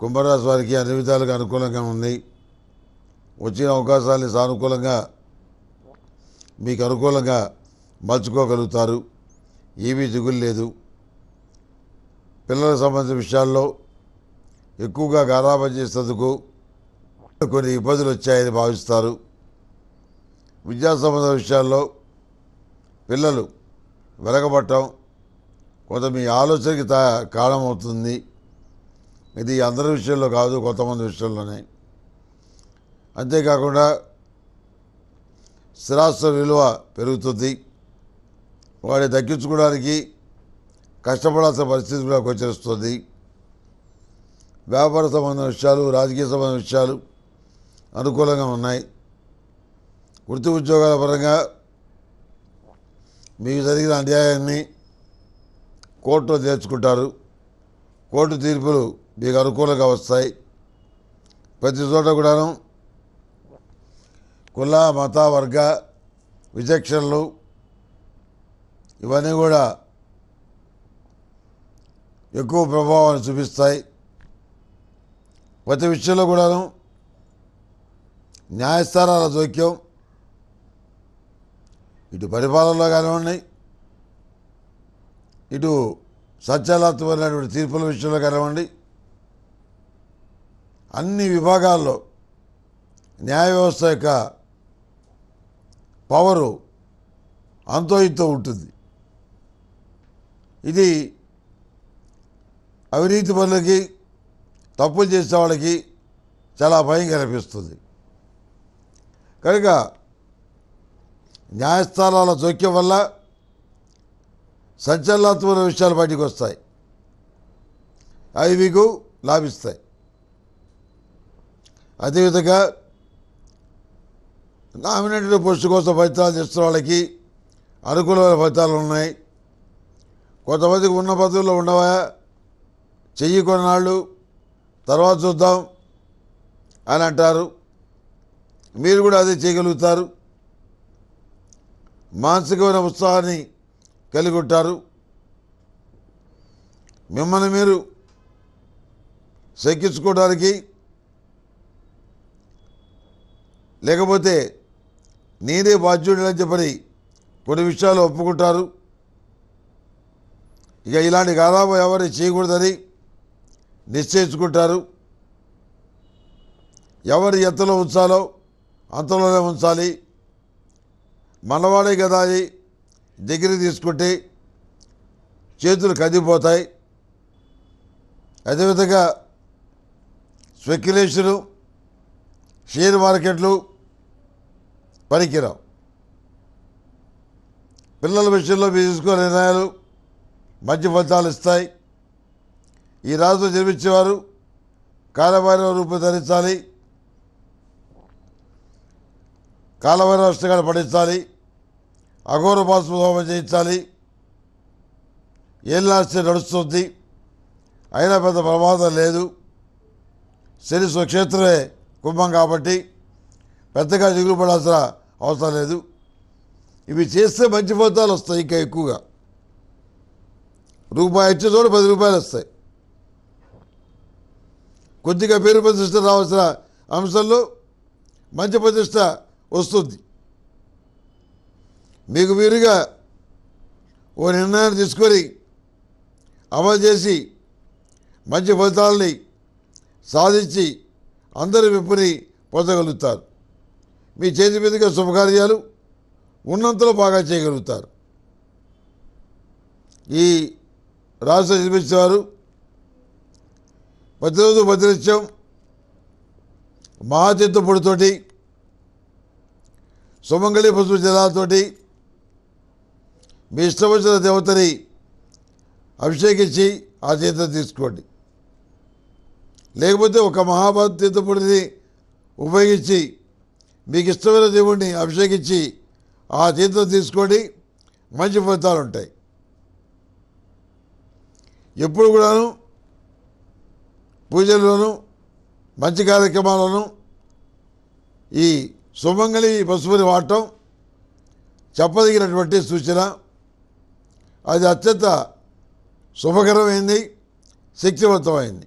కుంభరాశి వారికి అన్ని విధాలుగా అనుకూలంగా ఉంది. వచ్చిన అవకాశాలని సానుకూలంగా మీకు అనుకూలంగా మలుచుకోగలుగుతారు. ఏమీ దిగులు లేదు. పిల్లలకు సంబంధించిన విషయాల్లో ఎక్కువగా గారాబం చేసేందుకు కొన్ని ఇబ్బందులు వచ్చాయని భావిస్తారు. విద్యా సంబంధ విషయాల్లో పిల్లలు వెలగబట్టం కొంత మీ ఆలోచనకి తా కారణమవుతుంది. ఇది అందరి విషయంలో కాదు కొంతమంది విషయంలోనే. అంతేకాకుండా స్థిరాస్తుల విలువ పెరుగుతుంది. వాడిని తగ్గించుకోవడానికి కష్టపడాల్సిన పరిస్థితి కూడా గోచరిస్తుంది. వ్యాపార సంబంధ విషయాలు రాజకీయ సంబంధ విషయాలు అనుకూలంగా ఉన్నాయి. వృత్తి ఉద్యోగాల పరంగా మీకు జరిగిన అన్యాయాన్ని కోర్టులో చేర్చుకుంటారు కోర్టు తీర్పులు మీకు అనుకూలంగా వస్తాయి. ప్రతి చోట కూడాను కుల మత వర్గ విచక్షణలు ఇవన్నీ కూడా ఎక్కువ ప్రభావాన్ని చూపిస్తాయి. ప్రతి విషయంలో కూడాను న్యాయస్థానాల జోక్యం ఇటు పరిపాలనలో కానివ్వండి ఇటు సత్యాలాత్మకమైనటువంటి తీర్పుల విషయంలో కానివ్వండి అన్ని విభాగాల్లో న్యాయ వ్యవస్థ యొక్క పవరు అంతో ఇంతో ఉంటుంది. ఇది అవినీతి పనులకి తప్పులు చేసే వాళ్ళకి చాలా భయం కనిపిస్తుంది కనుక న్యాయస్థానాల జోక్యం వల్ల సంచలనాత్మక విషయాలు బయటకు వస్తాయి. అవి మీకు లాభిస్తాయి. అదేవిధంగా నామినేటెడ్ పోస్టు కోసం ఫలితాలు చేస్తున్న వాళ్ళకి అనుకూలమైన ఫలితాలు ఉన్నాయి. కొంతమందికి ఉన్న పదవుల్లో ఉండవా? చెయ్యి కొన్నాళ్ళు తర్వాత చూద్దాం అని అంటారు. మీరు కూడా అదే చేయగలుగుతారు. మానసికమైన ఉత్సాహాన్ని కలిగి ఉంటారు. మిమ్మల్ని మీరు శంకించుకోవడానికి లేకపోతే నేనే బాధ్యుడని చెప్పని కొన్ని విషయాలు ఒప్పుకుంటారు. ఇక ఇలాంటి గారాబం ఎవరు చేయకూడదని నిశ్చయించుకుంటారు. ఎవరు ఎంతలో ఉంచాలో అంతలోనే ఉంచాలి. మనవాడే కదా అని దగ్గర తీసుకుంటే చేతులు కదిపోతాయి అదేవిధంగా స్పెక్యులేషను షేర్ మార్కెట్లు పనికిరావు. పిల్లల విషయంలో మీరు తీసుకునే నిర్ణయాలు మంచి ఫలితాలు ఇస్తాయి. ఈ రాజు జన్మించేవారు కాలభైరవ రూపం ధరించాలి. కాలభైరవ అష్టకాలు పఠించాలి. అఘోర పాసు హోమం చేయించాలి. ఏళ్ళాస్తే నడుస్తుంది. అయినా పెద్ద ప్రమాదం లేదు. శని స్వక్షేత్రమే కుంభం కాబట్టి పెద్దగా దిగులు పడాల్సిన అవసరం లేదు. ఇవి చేస్తే మంచి ఫలితాలు వస్తాయి ఇంకా ఎక్కువగా. రూపాయి ఇచ్చే చోట పది రూపాయలు వస్తాయి. కొద్దిగా పేరు ప్రతిష్ట రావాల్సిన అంశంలో మంచి ప్రతిష్ట వస్తుంది. మీకు మీరుగా ఓ నిర్ణయాన్ని తీసుకొని అమలు చేసి మంచి ఫలితాలని సాధించి అందరి విప్పుని పొందగలుగుతారు. మీ చేతి మీదుగా శుభకార్యాలు ఉన్నంతలో బాగా చేయగలుగుతారు. ఈ రాష్ట్ర నిర్మించేవారు ప్రతిరోజు ప్రతినిత్యం మహాచిత్తపొడితోటి సుమంగళి పసుపు జలాలతోటి మీ ఇష్టం వచ్చిన దేవతని అభిషేకించి ఆ చేత తీసుకోండి. లేకపోతే ఒక మహాభారత తీర్థపుడిని ఉపయోగించి మీకు ఇష్టమైన దేవుణ్ణి అభిషేకించి ఆ తీర్థం తీసుకోండి మంచి ఫలితాలు ఉంటాయి. ఎప్పుడు కూడాను పూజల్లోనూ మంచి కార్యక్రమాల్లోనూ ఈ సుమంగళి పసుపుని వాడటం చెప్పదగినటువంటి సూచన. అది అత్యంత శుభకరమైంది శక్తివంతమైంది.